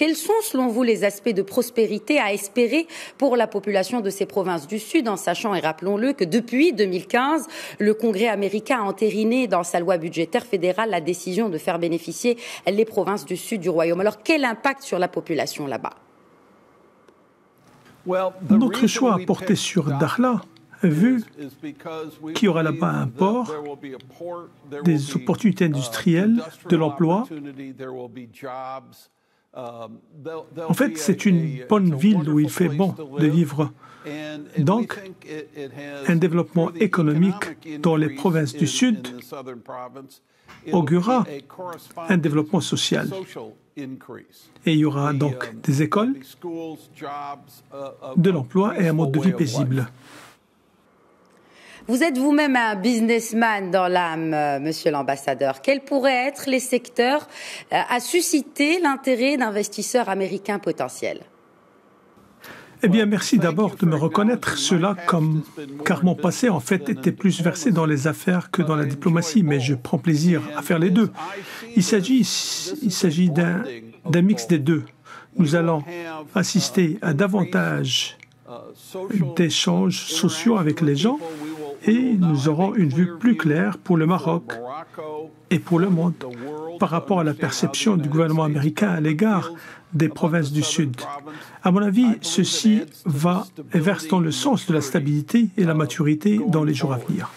Quels sont, selon vous, les aspects de prospérité à espérer pour la population de ces provinces du Sud, en sachant, et rappelons-le, que depuis 2015, le Congrès américain a entériné dans sa loi budgétaire fédérale la décision de faire bénéficier les provinces du Sud du Royaume. Alors, quel impact sur la population là-bas? Notre choix a porté sur Dakhla vu qu'il y aura là-bas un port, des opportunités industrielles, de l'emploi. En fait, c'est une bonne ville où il fait bon de vivre. Donc, un développement économique dans les provinces du Sud augurera un développement social. Et il y aura donc des écoles, de l'emploi et un mode de vie paisible. Vous êtes vous-même un businessman dans l'âme, euh, monsieur l'ambassadeur. Quels pourraient être les secteurs euh, à susciter l'intérêt d'investisseurs américains potentiels? Eh bien, merci d'abord de me reconnaître cela comme, car mon passé, en fait, était plus versé dans les affaires que dans la diplomatie, mais je prends plaisir à faire les deux. Il s'agit, il s'agit d'un, d'un mix des deux. Nous allons assister à davantage d'échanges sociaux avec les gens et nous aurons une vue plus claire pour le Maroc et pour le monde par rapport à la perception du gouvernement américain à l'égard des provinces du Sud. À mon avis, ceci va et verse dans le sens de la stabilité et la maturité dans les jours à venir.